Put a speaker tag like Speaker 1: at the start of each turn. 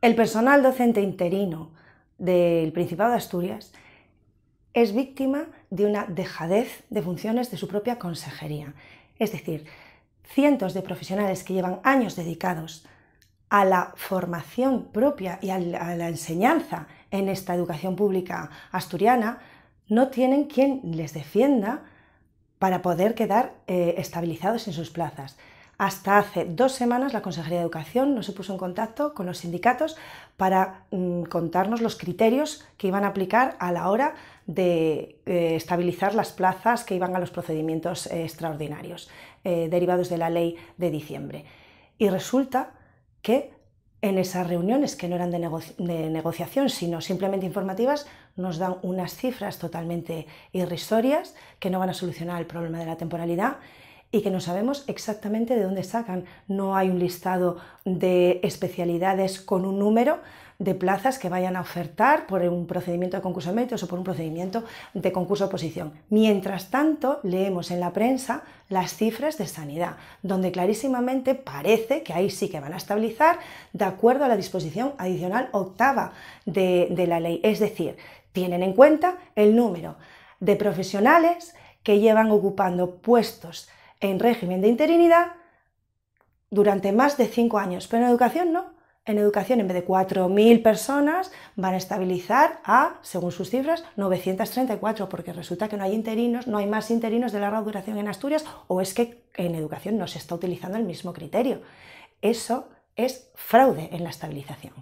Speaker 1: El personal docente interino del Principado de Asturias es víctima de una dejadez de funciones de su propia consejería. Es decir, cientos de profesionales que llevan años dedicados a la formación propia y a la enseñanza en esta educación pública asturiana no tienen quien les defienda para poder quedar eh, estabilizados en sus plazas. Hasta hace dos semanas la Consejería de Educación no se puso en contacto con los sindicatos para mm, contarnos los criterios que iban a aplicar a la hora de eh, estabilizar las plazas que iban a los procedimientos eh, extraordinarios derivados de la ley de diciembre. Y resulta que en esas reuniones que no eran de, negociación, sino simplemente informativas, nos dan unas cifras totalmente irrisorias que no van a solucionar el problema de la temporalidad y que no sabemos exactamente de dónde sacan. No hay un listado de especialidades con un número de plazas que vayan a ofertar por un procedimiento de concurso de méritos o por un procedimiento de concurso de oposición. Mientras tanto, leemos en la prensa las cifras de sanidad, donde clarísimamente parece que ahí sí que van a estabilizar de acuerdo a la disposición adicional octava de, de la ley. Es decir, tienen en cuenta el número de profesionales que llevan ocupando puestos en régimen de interinidad durante más de cinco años, pero en educación no. En educación, en vez de 4.000 personas, van a estabilizar a, según sus cifras, 934, porque resulta que no hay interinos, no hay más interinos de larga duración en Asturias, o es que en educación no se está utilizando el mismo criterio. Eso es fraude en la estabilización.